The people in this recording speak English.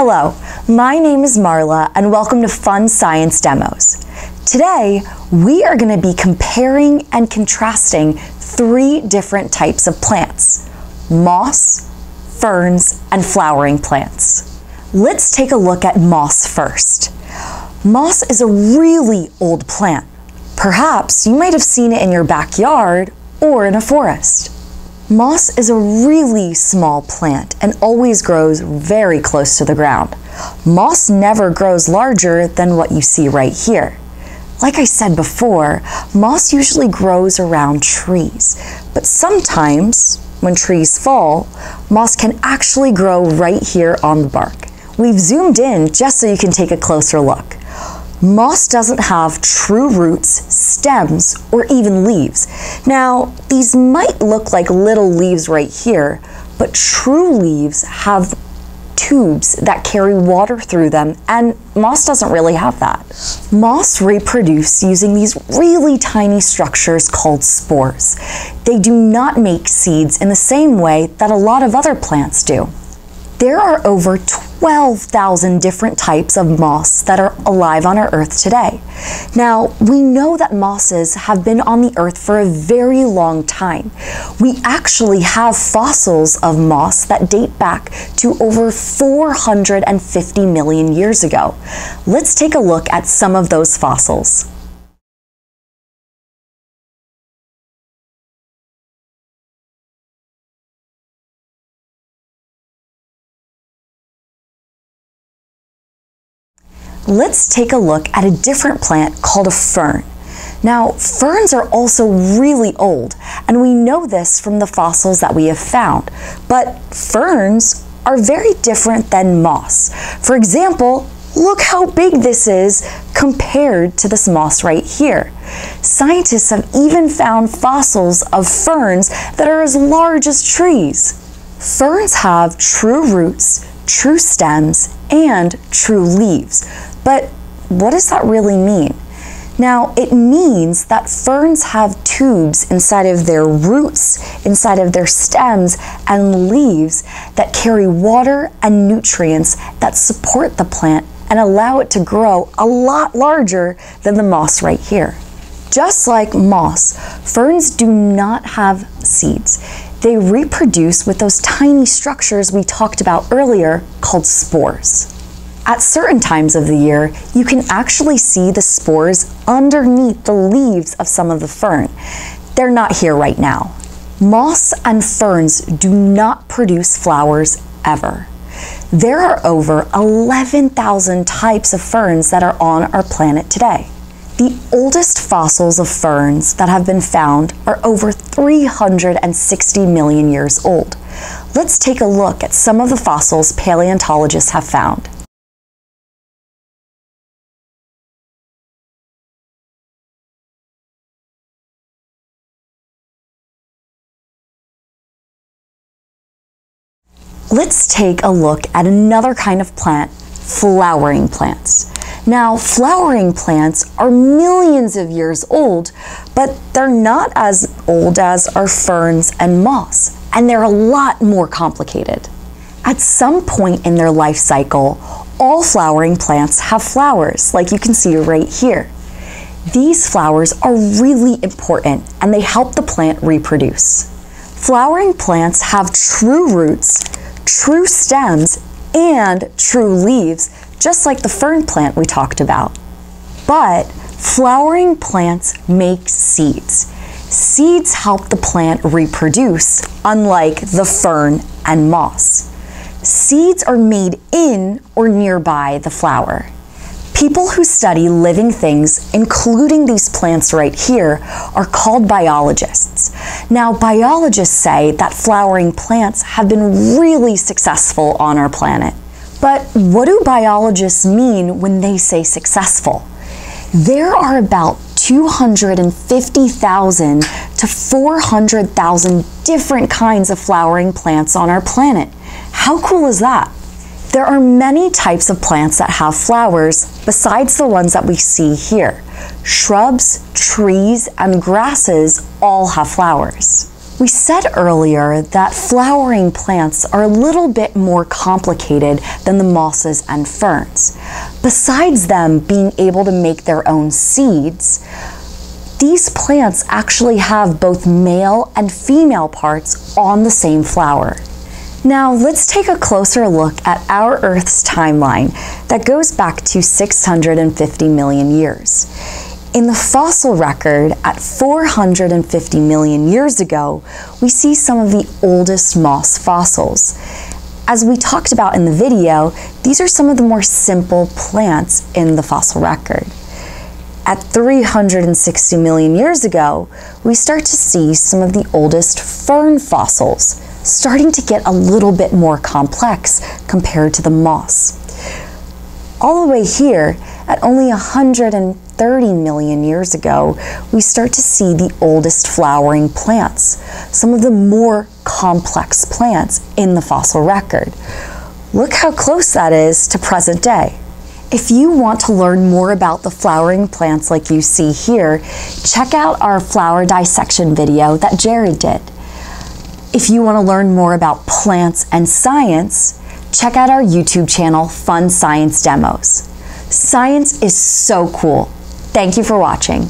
Hello, my name is Marla and welcome to Fun Science Demos. Today, we are going to be comparing and contrasting three different types of plants, moss, ferns, and flowering plants. Let's take a look at moss first. Moss is a really old plant. Perhaps you might have seen it in your backyard or in a forest. Moss is a really small plant and always grows very close to the ground. Moss never grows larger than what you see right here. Like I said before, moss usually grows around trees, but sometimes when trees fall, moss can actually grow right here on the bark. We've zoomed in just so you can take a closer look. Moss doesn't have true roots, stems, or even leaves. Now, these might look like little leaves right here, but true leaves have tubes that carry water through them, and moss doesn't really have that. Moss reproduce using these really tiny structures called spores. They do not make seeds in the same way that a lot of other plants do. There are over 12,000 different types of moss that are alive on our earth today. Now, we know that mosses have been on the earth for a very long time. We actually have fossils of moss that date back to over 450 million years ago. Let's take a look at some of those fossils. Let's take a look at a different plant called a fern. Now, ferns are also really old, and we know this from the fossils that we have found. But ferns are very different than moss. For example, look how big this is compared to this moss right here. Scientists have even found fossils of ferns that are as large as trees. Ferns have true roots, true stems, and true leaves. But what does that really mean? Now, it means that ferns have tubes inside of their roots, inside of their stems, and leaves that carry water and nutrients that support the plant and allow it to grow a lot larger than the moss right here. Just like moss, ferns do not have seeds. They reproduce with those tiny structures we talked about earlier called spores. At certain times of the year, you can actually see the spores underneath the leaves of some of the fern. They're not here right now. Moss and ferns do not produce flowers ever. There are over 11,000 types of ferns that are on our planet today. The oldest fossils of ferns that have been found are over 360 million years old. Let's take a look at some of the fossils paleontologists have found. Let's take a look at another kind of plant, flowering plants. Now, flowering plants are millions of years old, but they're not as old as our ferns and moss, and they're a lot more complicated. At some point in their life cycle, all flowering plants have flowers, like you can see right here. These flowers are really important and they help the plant reproduce. Flowering plants have true roots true stems and true leaves, just like the fern plant we talked about. But flowering plants make seeds. Seeds help the plant reproduce, unlike the fern and moss. Seeds are made in or nearby the flower. People who study living things, including these plants right here, are called biologists. Now, biologists say that flowering plants have been really successful on our planet. But what do biologists mean when they say successful? There are about 250,000 to 400,000 different kinds of flowering plants on our planet. How cool is that? There are many types of plants that have flowers besides the ones that we see here. Shrubs, trees, and grasses all have flowers. We said earlier that flowering plants are a little bit more complicated than the mosses and ferns. Besides them being able to make their own seeds, these plants actually have both male and female parts on the same flower. Now let's take a closer look at our Earth's timeline that goes back to 650 million years. In the fossil record, at 450 million years ago, we see some of the oldest moss fossils. As we talked about in the video, these are some of the more simple plants in the fossil record. At 360 million years ago, we start to see some of the oldest fern fossils, starting to get a little bit more complex compared to the moss. All the way here, at only 130 million years ago, we start to see the oldest flowering plants, some of the more complex plants in the fossil record. Look how close that is to present day. If you want to learn more about the flowering plants like you see here, check out our flower dissection video that Jared did. If you want to learn more about plants and science, check out our YouTube channel, Fun Science Demos. Science is so cool. Thank you for watching.